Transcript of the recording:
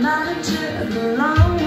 manager of the long